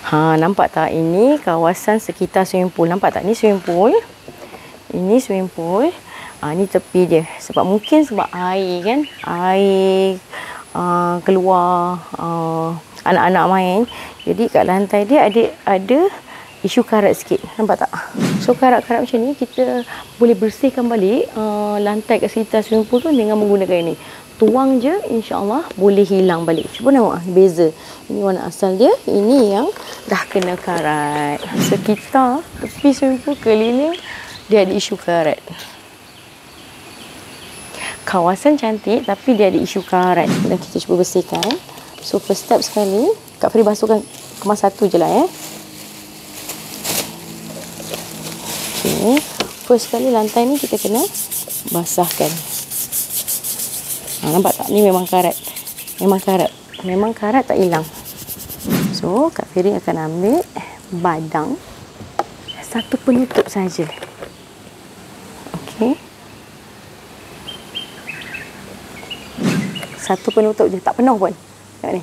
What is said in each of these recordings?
Ha, nampak tak ini kawasan sekitar swimming pool. Nampak tak ni swimming pool? Ini swimming pool. Ha, ni tepi dia. Sebab mungkin sebab air kan. Air uh, keluar uh, anak-anak main. Jadi kat lantai dia ada ada isu karat sikit. Nampak tak? So karat-karat macam ni kita boleh bersihkan balik uh, lantai kat sekitar swimming pool tu dengan menggunakan ini. Tuang je insyaAllah boleh hilang balik. Cuba nampak beza. Ini warna asal dia ini yang dah kena karat. Sekitar tepi swimming pool keliling dia ada isu karat. Kawasan cantik tapi dia ada isu karat. Dan kita cuba bersihkan. So first step sekali Kak Fri basuhkan kemas satu je lah eh okay. first sekali lantai ni kita kena basahkan Ha, nampak tak? Ni memang karat. Memang karat. Memang karat tak hilang. So, Kak Firin akan ambil badang. Satu penutup saja. Okey. Satu penutup je. Tak penuh pun. Tengok ni.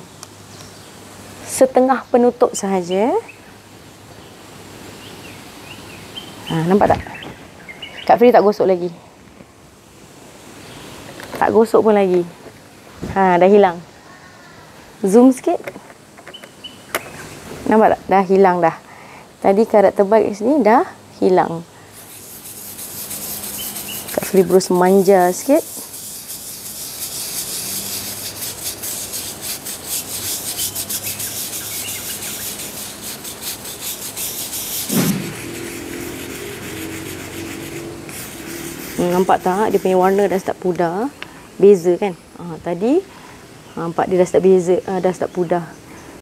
Setengah penutup sahaja. Ha, nampak tak? Kak Firin tak gosok lagi. Tak gosok pun lagi. Ha, dah hilang. Zoom sikit. Nampak tak? Dah hilang dah. Tadi karat tebal kat sini dah hilang. Kak Fri berusaha manja sikit. Nampak tak dia punya warna dah start pudar beza kan. Ha, tadi ha, nampak dia dah start beza, ha, dah start pudar.